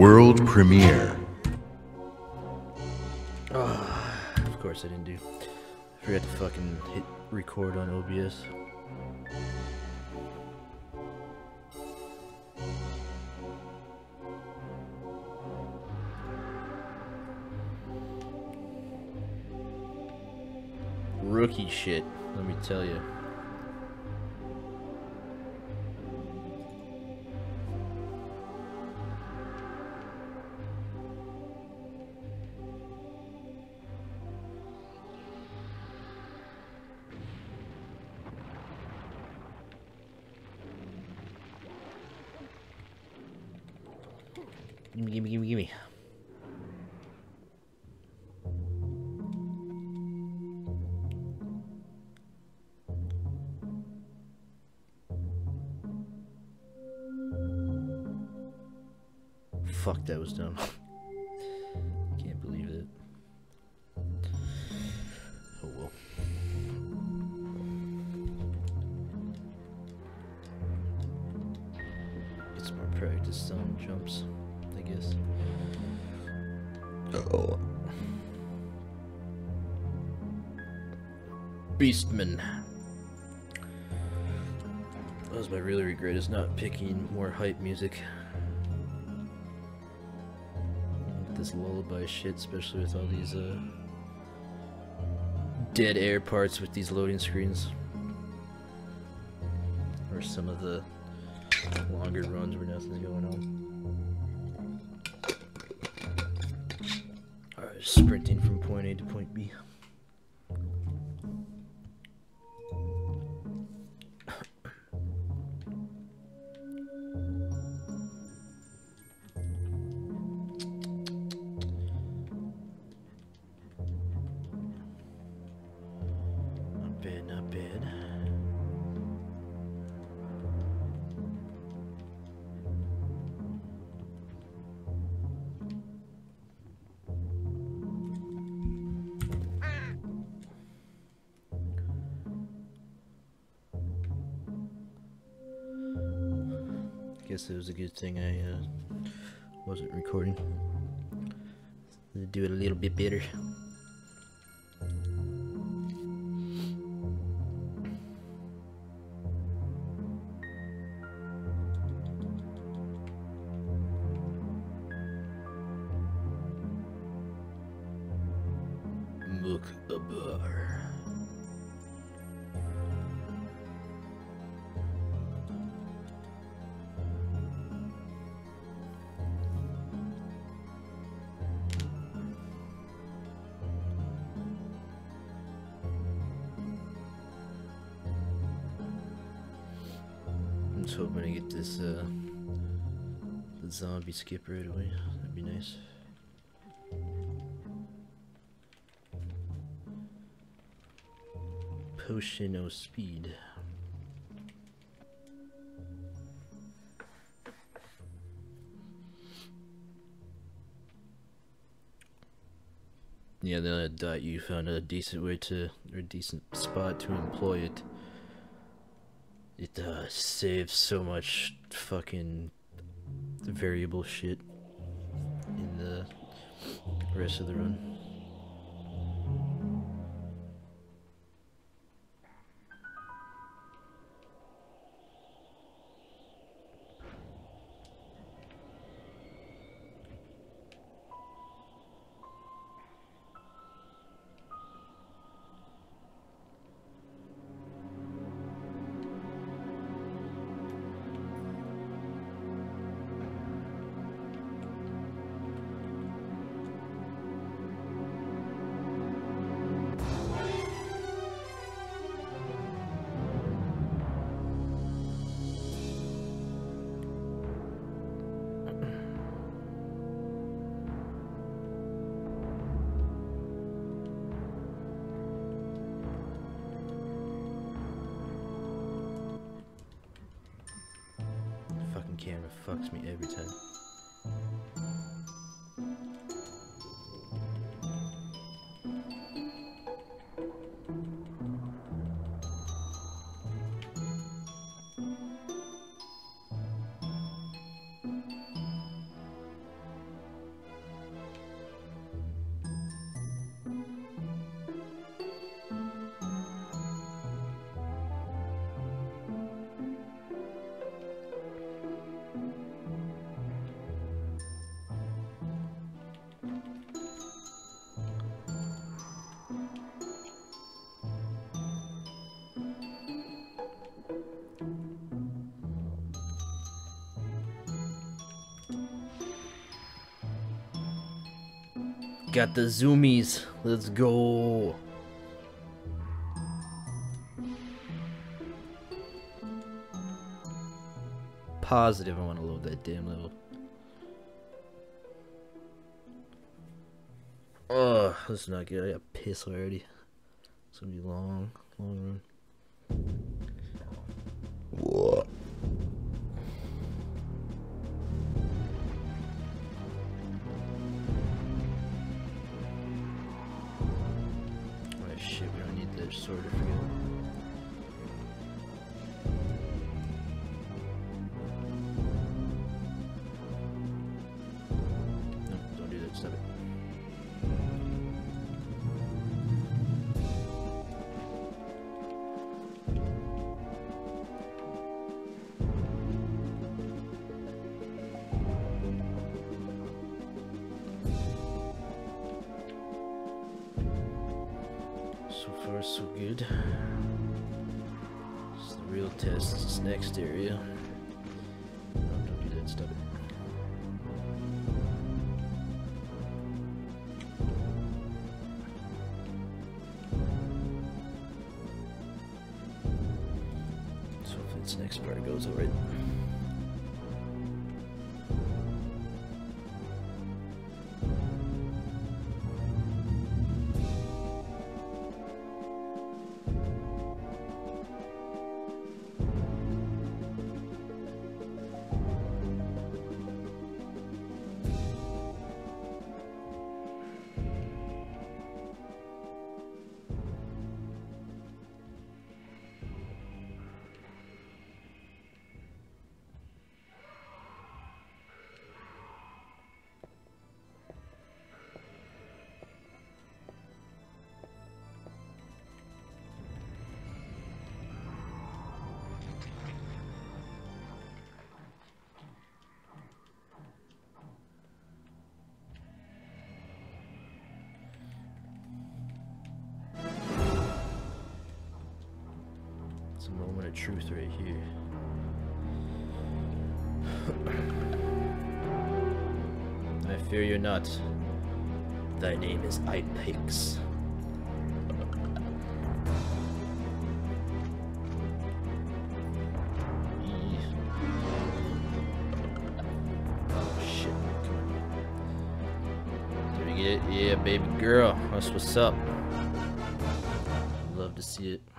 World premiere. Ah, of course I didn't do. I forgot to fucking hit record on OBS. Rookie shit, let me tell you. Fuck, that. Can't believe it. Oh well. Get some more practice on jumps, I guess. Oh. Beastman. That was my really regret is not picking more hype music. This lullaby shit, especially with all these uh dead air parts with these loading screens. Or some of the longer runs where nothing's going on. Alright, sprinting from point A to point B. Not bad, not bad. Guess it was a good thing I uh, wasn't recording. To do it a little bit better. To get this uh the zombie skip right away. That'd be nice. Potion of speed. Yeah, then I thought you found a decent way to, or a decent spot to employ it. It uh, saves so much fucking variable shit in the rest of the run. Camera fucks me every time. Got the zoomies. Let's go. Positive I want to load that damn level. Oh, this is not good. I got pissed already. It's gonna be long, long run. Far, so good. It's the real test. is This next area. Truth right here. I fear you not. Thy name is Ipex. Oh? Yeah, baby girl. That's what's up. Love to see it.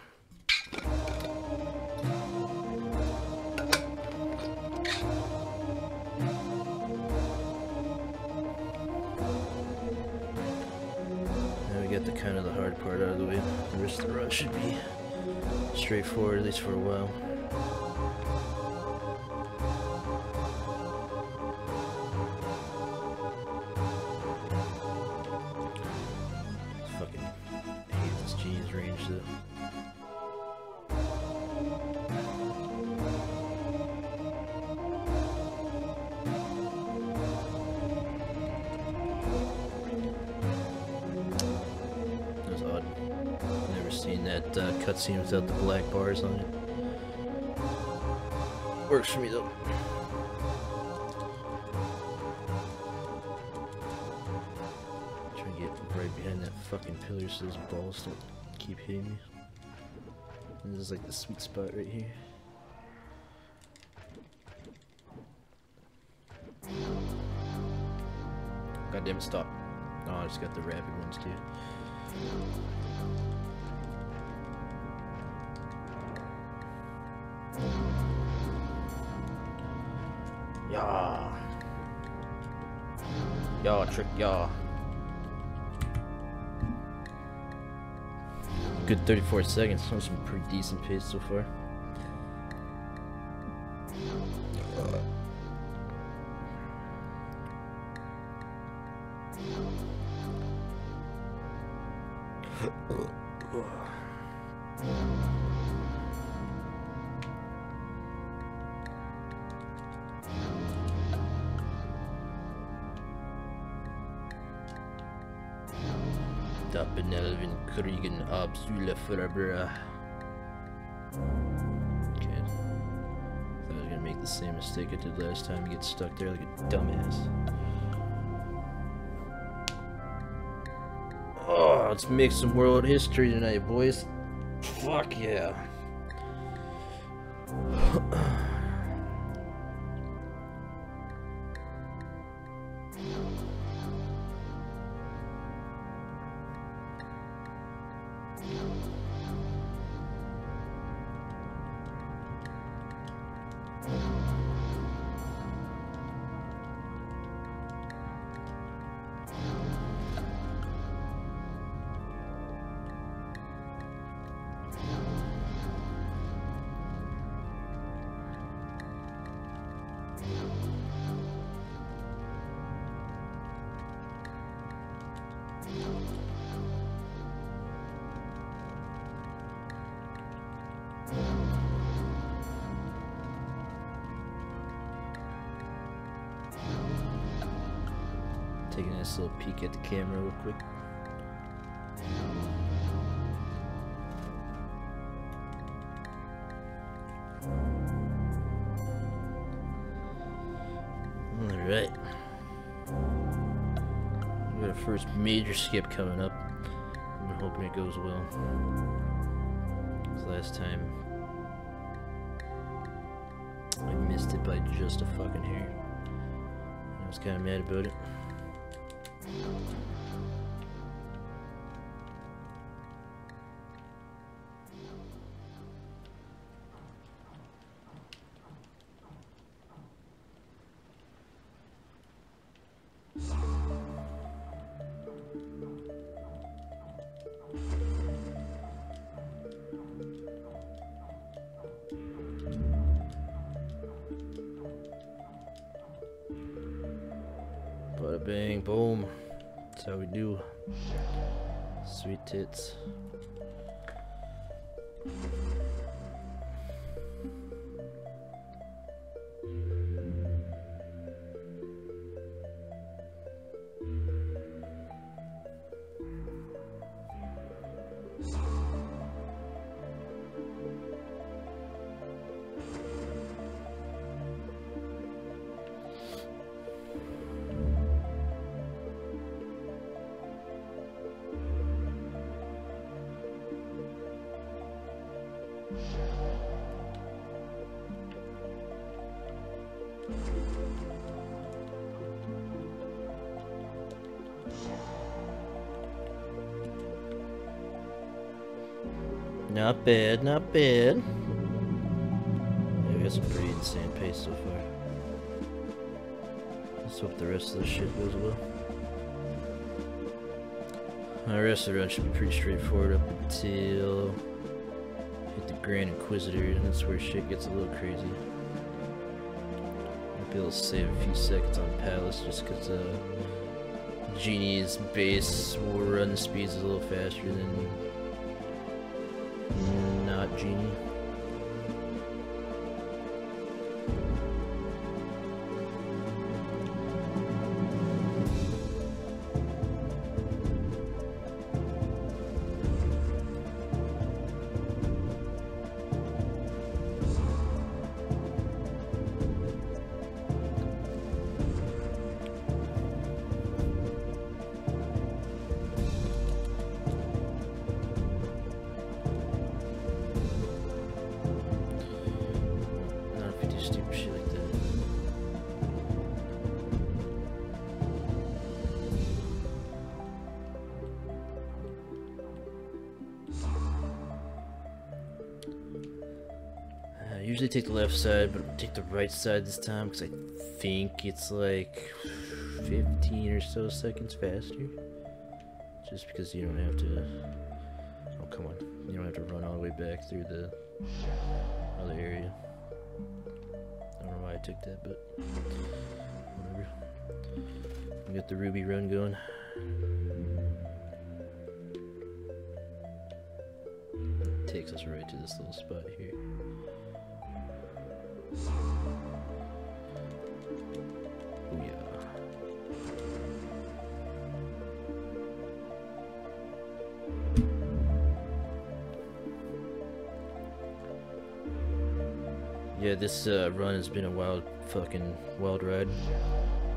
Should be straightforward, at least for a while. Cutscene without the black bars on it. Works for me though. Trying to get right behind that fucking pillar so those balls don't keep hitting me. And this is like the sweet spot right here. God damn it, stop. Oh, I just got the rapid ones too. Yeah. Y'all trick y'all. Good 34 seconds. That was some pretty decent pace so far. Krigen absolut förabra. Okay. Thought I was gonna make the same mistake I did last time and get stuck there like a dumbass. Oh, let's make some world history tonight, boys. Fuck yeah. Música nice little peek at the camera real quick. Alright. We got a first major skip coming up. I'm hoping it goes well. Last time I missed it by just a fucking hair. I was kinda mad about it. Thank you. Not bad, not bad. Yeah, we got some pretty insane pace so far. Let's hope the rest of the shit goes well. The rest of the run should be pretty straightforward up until hit the Grand Inquisitor, and that's where shit gets a little crazy. Might be able to save a few seconds on Palace just because uh, Genie's base run speed's a little faster than Take the left side, but take the right side this time because I think it's like 15 or so seconds faster. Just because you don't have to. Oh, come on. You don't have to run all the way back through the other area. I don't know why I took that, but whatever. We got the ruby run going. Takes us right to this little spot here. Yeah, this uh, run has been a wild fucking wild ride.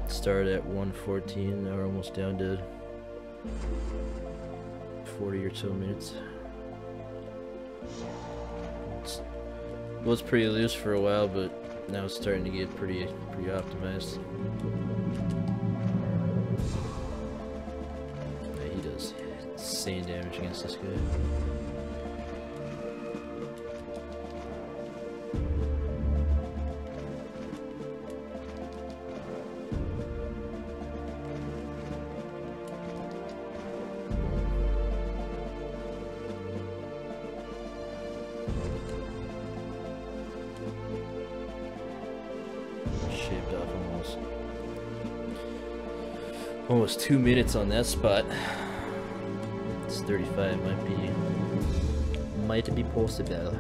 Started at 114, now we're almost down to 40 or so minutes. It's, was pretty loose for a while, but now it's starting to get pretty pretty optimized. Yeah, he does insane damage against this guy. Almost two minutes on that spot. It's 35 might be might be possible.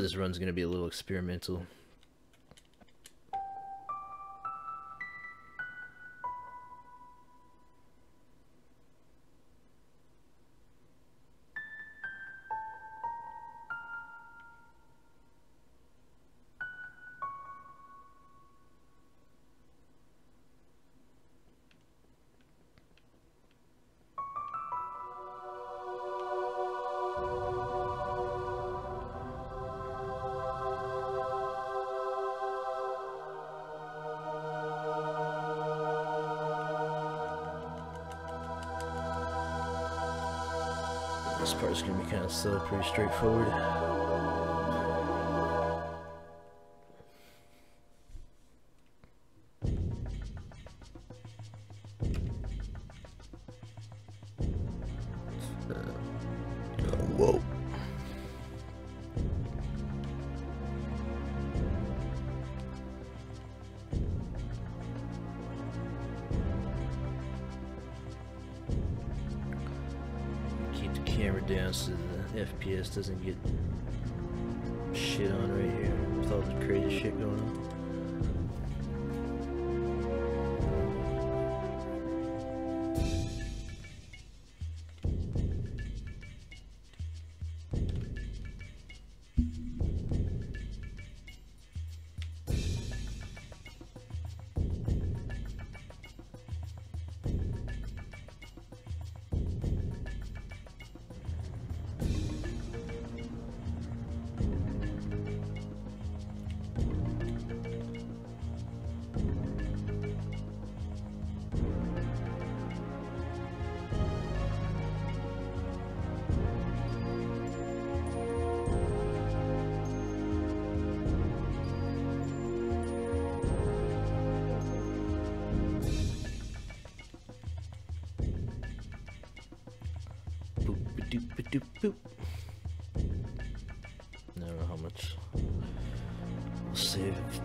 This run's going to be a little experimental. So pretty straightforward. FPS doesn't get shit on right here with all the crazy shit going on.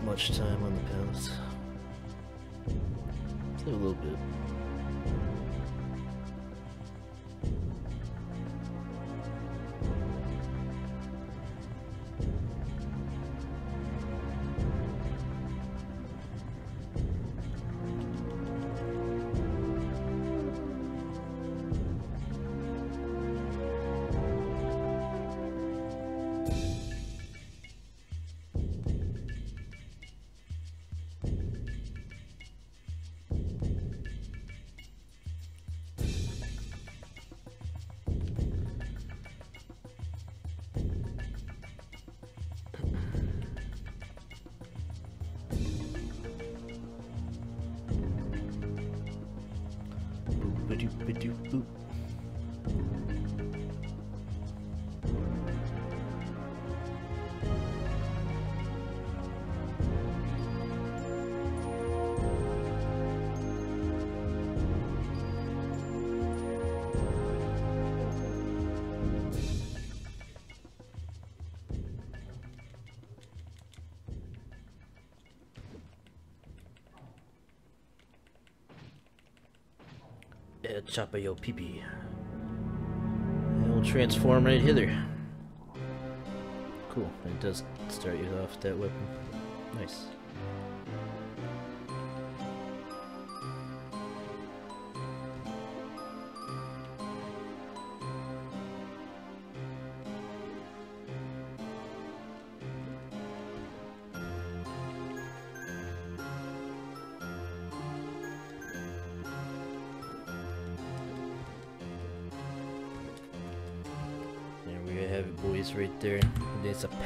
much time on the pens. Let's a little bit. Yeah, choppa yo pee pee. And we'll transform right hither. Cool. It does start you off that weapon. Nice.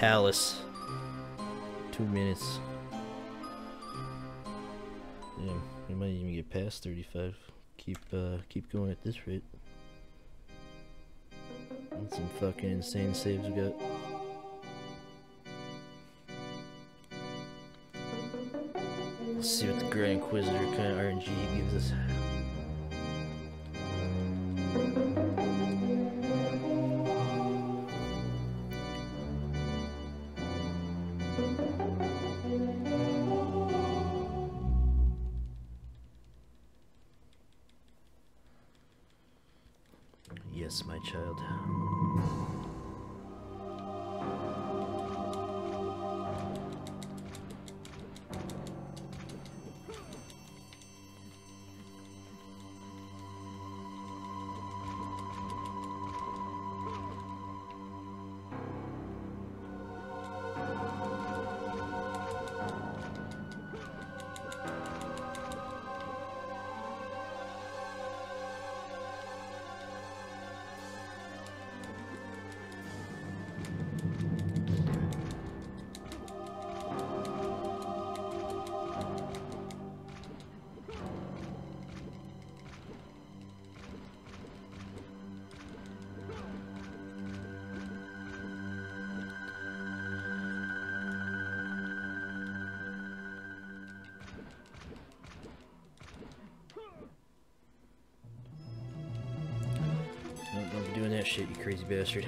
Palace. Two minutes. Damn, we might even get past 35. Keep, uh, keep going at this rate. That's some fucking insane saves we got. Let's see what the Grand Inquisitor kind of RNG gives us. Shit, you crazy bastard.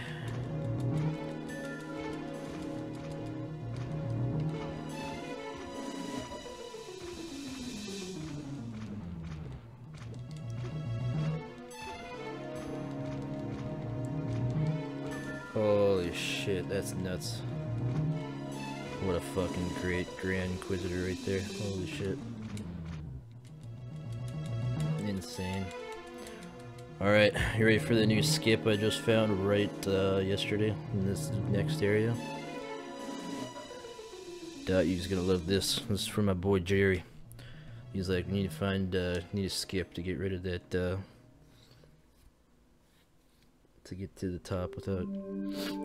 Holy shit, that's nuts. What a fucking great Grand Inquisitor right there. Holy shit. Alright, you ready for the new skip I just found right uh, yesterday in this next area? Doubt you's gonna love this. This is from my boy Jerry. He's like, we need to find, uh, need a skip to get rid of that, uh, to get to the top without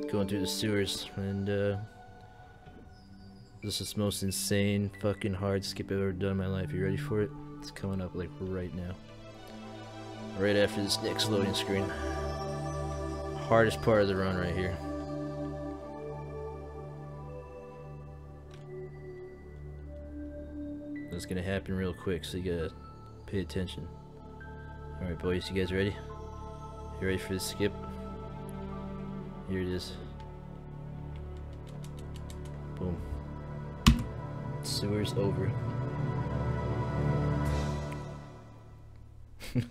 going through the sewers. And, uh, this is most insane fucking hard skip I've ever done in my life. You ready for it? It's coming up like right now right after this next loading screen. Hardest part of the run right here. That's gonna happen real quick, so you gotta pay attention. Alright boys, you guys ready? You ready for the skip? Here it is. Boom. Sewer's over. Come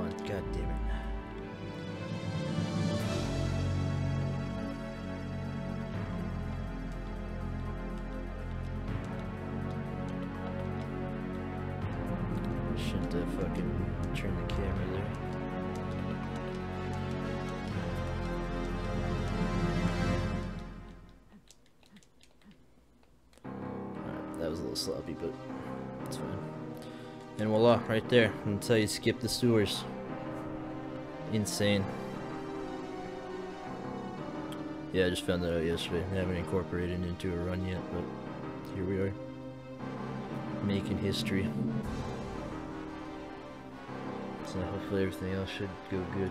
on, god damn it. Little sloppy, but it's fine. And voila, right there. Until you skip the sewers. Insane. Yeah, I just found that out yesterday. I haven't incorporated into a run yet, but here we are. Making history. So hopefully everything else should go good.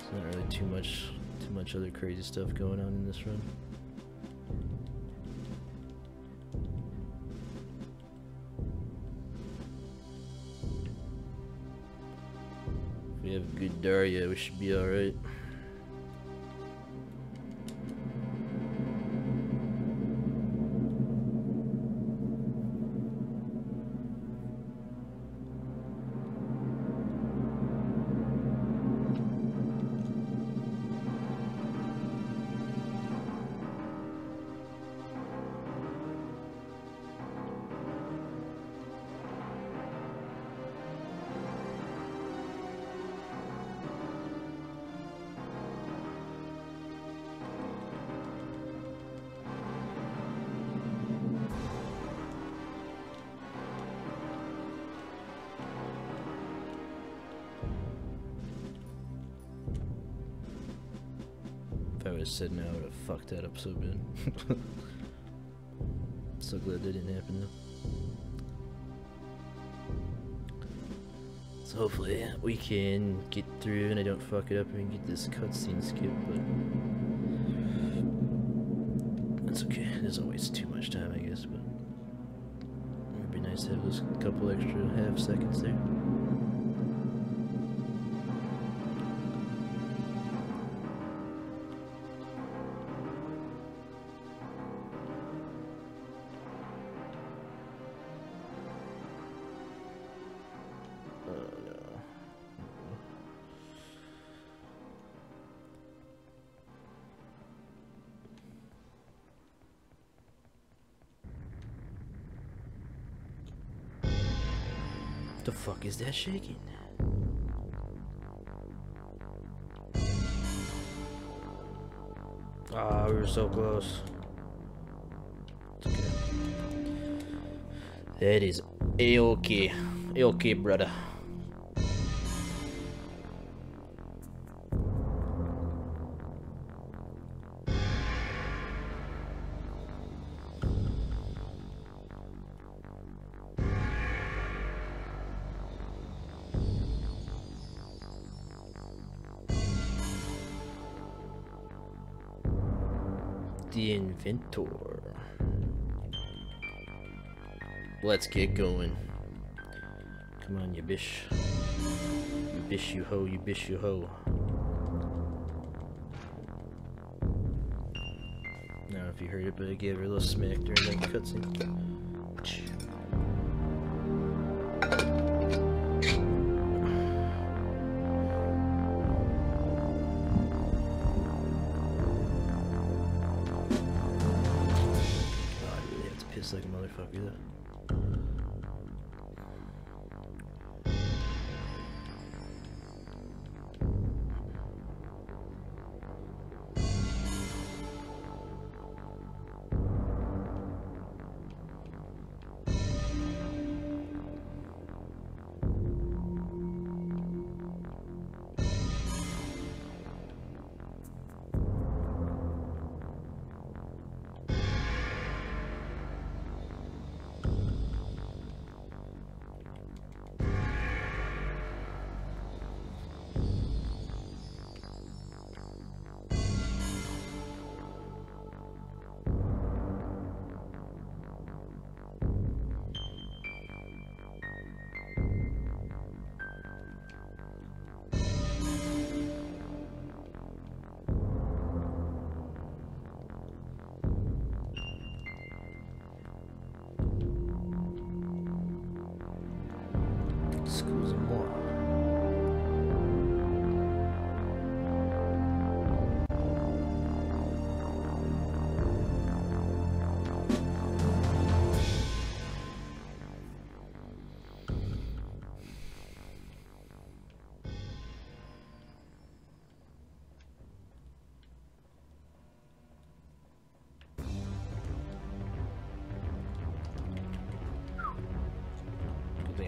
It's not really too much too much other crazy stuff going on in this run. We have good Daria, we should be alright. If I would have said no, I would have fucked that up so bad. so glad that didn't happen though. So hopefully we can get through and I don't fuck it up and get this cutscene skipped, but that's okay. There's always too much time, I guess, but it'd be nice to have those couple extra half seconds there. Fuck is that shaking? Ah, we were so close. Okay. That is a-okay. A-okay, brother. The inventor. Let's get going. Come on, you bish. You bish, you ho, you bish, you ho. Know if you heard it, but I gave her a little smack during that cutscene.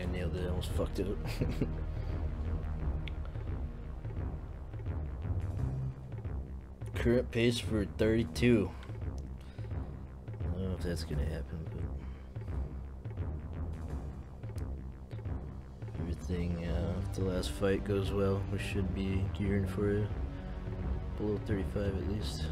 I nailed it. I almost fucked it up. Current pace for 32. I don't know if that's gonna happen, but everything uh, if the last fight goes well, we should be gearing for a below 35 at least.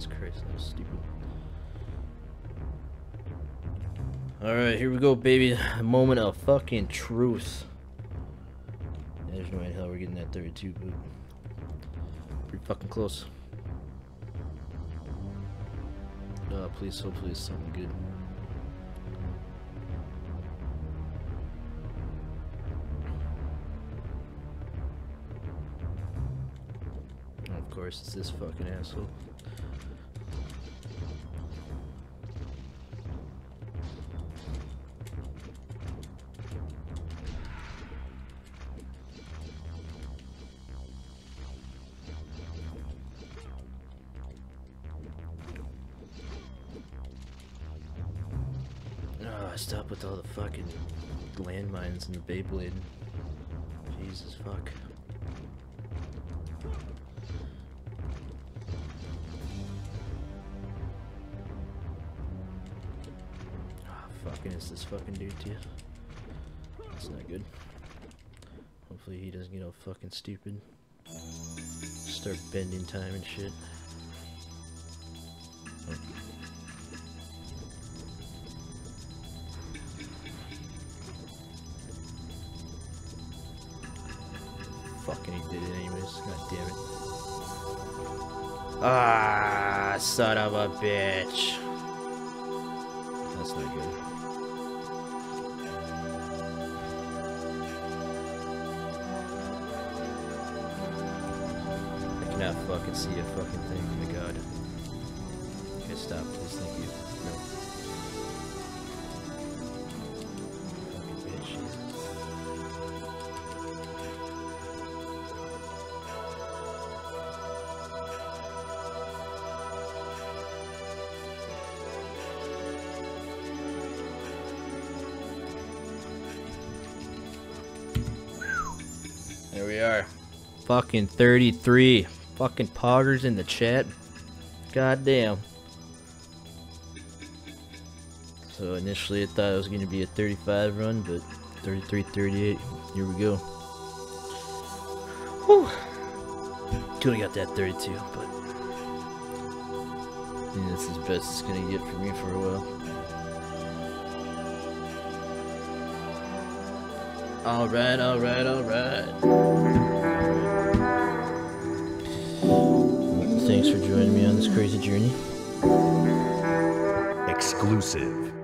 Jesus Christ, that was stupid. Alright, here we go, baby. Moment of fucking truth. There's no way in hell we're getting that 32, but pretty fucking close. Oh, please, hopefully it's something good. Of course, it's this fucking asshole. In the Beyblade. Jesus fuck. Ah, fucking is this fucking dude too? That's not good. Hopefully he doesn't get all fucking stupid. Start bending time and shit. A bitch. That's not good. I cannot fucking see a fucking thing. Oh my god. Okay, stop. Please, thank you. Are. Fucking 33. Fucking poggers in the chat. God damn. So initially I thought it was going to be a 35 run, but 33 38. Here we go. Whew. Could have got that 32, but. This is best it's going to get for me for a while. Alright, alright, alright. Thanks for joining me on this crazy journey. Exclusive.